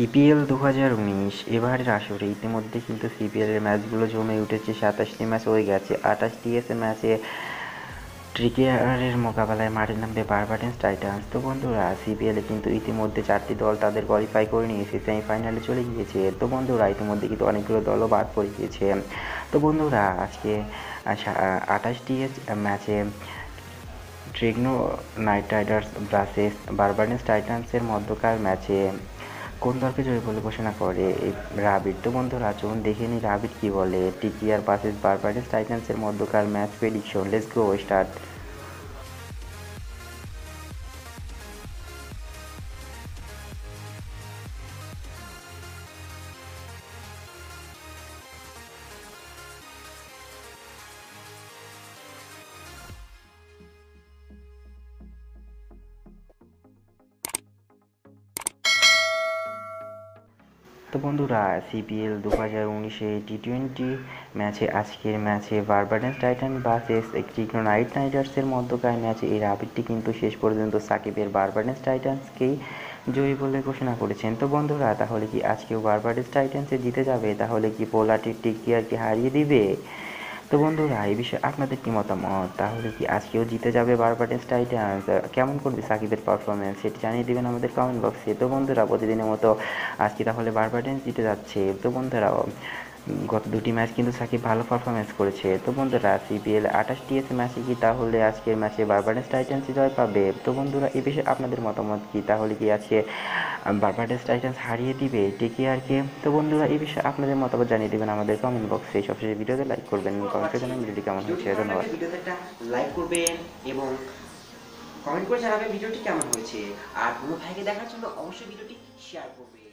CPL দু হাজার উনিশ, এবারের আসরে ইতিমধ্যে কিন্তু সিপিএলের ম্যাচগুলো জমে উঠেছে। সাতাশটি ম্যাচ হয়ে গেছে। আঠাশটি এসে ম্যাচে ট্রিকেয়ারের মোকাবেলায় মাঠে নামবে বারবাটেন্স টাইটান্স। তো বন্ধুরা, সিপিএলে কিন্তু ইতিমধ্যে চারটি দল তাদের কোয়ালিফাই করে নিয়েছে। সেমিফাইনালে চলে গিয়েছে। তো বন্ধুরা, ইতিমধ্যে কিন্তু অনেকগুলো দলও বাদ পড়ে গিয়েছে। তো বন্ধুরা, আজকে আঠাশটি ম্যাচে ট্রিগনো নাইট রাইডার্স ব্রাসেস বারবারেন্স টাইটান্সের মধ্যকার ম্যাচে কোন দলকে জয় বলে ঘোষণা করে? রাবির তো বন্ধুরা, চলুন দেখে নিই রাবির কী বলে। টিকিয়ার বাসেস বারবারেন্স টাইটান্সের মধ্যকার match prediction. Let's go start তো বন্ধুরা সিপিএল দু হাজার উনিশে টি টোয়েন্টি ম্যাচে, আজকের ম্যাচে বারবাডেন্স টাইটান ভার্সেস একটি নাইট রাইডার্সের মধ্যকার ম্যাচে এই রাবিটটি কিন্তু শেষ পর্যন্ত সাকিবের বারবাডেন্স টাইটান্সকেই জয়ী বলে ঘোষণা করেছেন। তো বন্ধুরা, তাহলে কি আজকেও বারবারেন্স টাইটান্সে জিতে যাবে? তাহলে কি পোলাটির টিকিয়ারকে হারিয়ে দিবে? তো বন্ধুরা, এই বিষয়ে আপনাদের কি মতামত? তাহলে কি আজকেও জিতে যাবে বারবাটেন্স টাইটান্স? কেমন করবে সাকিবের পারফরমেন্স সেটি জানিয়ে দেবেন আমাদের কমেন্ট বক্সে তো বন্ধুরা, প্রতিদিনের মতো আজকে তাহলে বারবাটেন্স জিতে যাচ্ছে। তো বন্ধুরা গত দুটি ম্যাচ কিন্তু সাকিব ভালো পারফরমেন্স করেছে। তো বন্ধুরা সিপিএল আঠাশটি এসে ম্যাচে কি তাহলে আজকের ম্যাচে বারবাডেন্স টাইটান্সই জয় পাবে? তো বন্ধুরা এই বিষয়ে আপনাদের মতামত কি? তাহলে কি আজকে বারবাডেন্স টাইটান্স হারিয়ে দিবে? কে তো বন্ধুরা এই বিষয়ে আপনাদের মতামত জানিয়ে দেবেন আমাদের কমেন্ট বক্সে সবশেষে ভিডিওতে লাইক করবেন কমেন্টে জানান ভিডিওটি কেমন হয়েছে? ধন্যবাদ। লাইক করবেন এবং কমেন্ট করে জানাবেন ভিডিওটি কেমন হয়েছে। আর কোনো ভাইকে দেখার জন্য অবশ্যই ভিডিওটি শেয়ার করবেন।